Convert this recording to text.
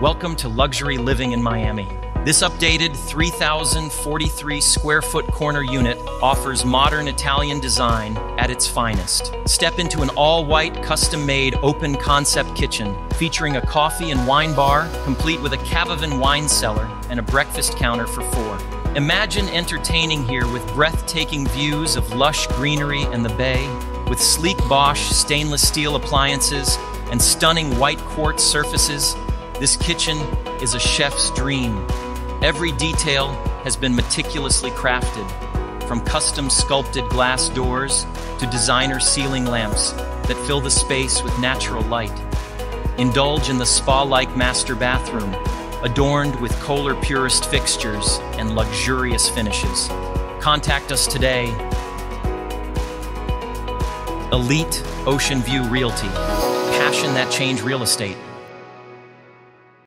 Welcome to luxury living in Miami. This updated 3,043 square foot corner unit offers modern Italian design at its finest. Step into an all white, custom made, open concept kitchen featuring a coffee and wine bar, complete with a Cavavin wine cellar and a breakfast counter for four. Imagine entertaining here with breathtaking views of lush greenery and the bay, with sleek Bosch stainless steel appliances and stunning white quartz surfaces. This kitchen is a chef's dream Every detail has been meticulously crafted, from custom sculpted glass doors to designer ceiling lamps that fill the space with natural light. Indulge in the spa-like master bathroom, adorned with Kohler Purist fixtures and luxurious finishes. Contact us today. Elite Ocean View Realty. Passion that change real estate.